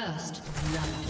First blood.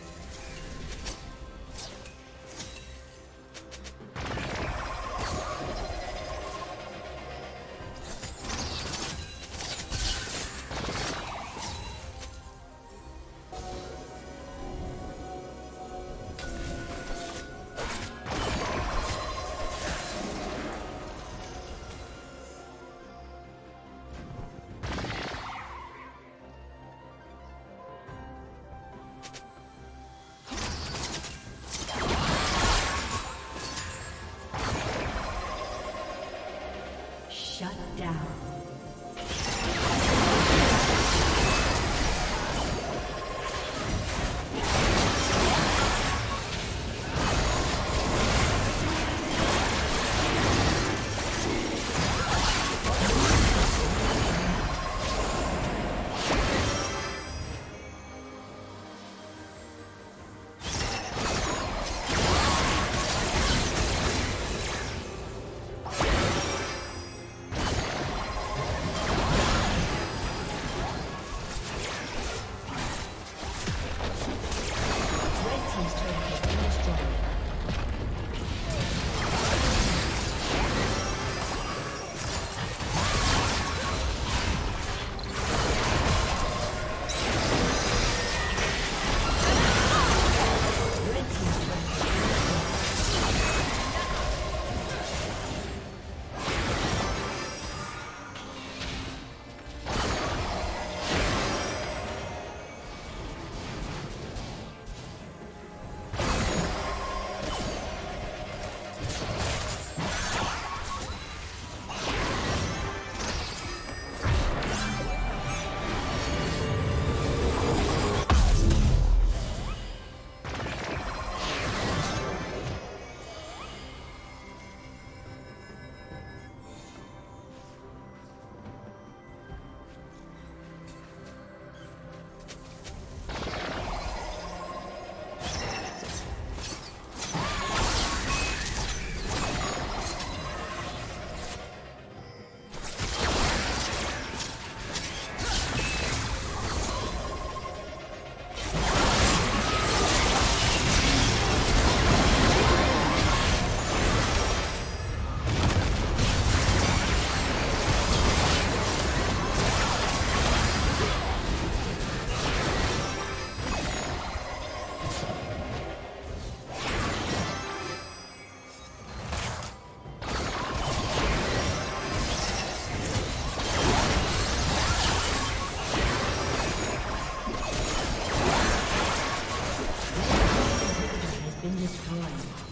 Been destroyed.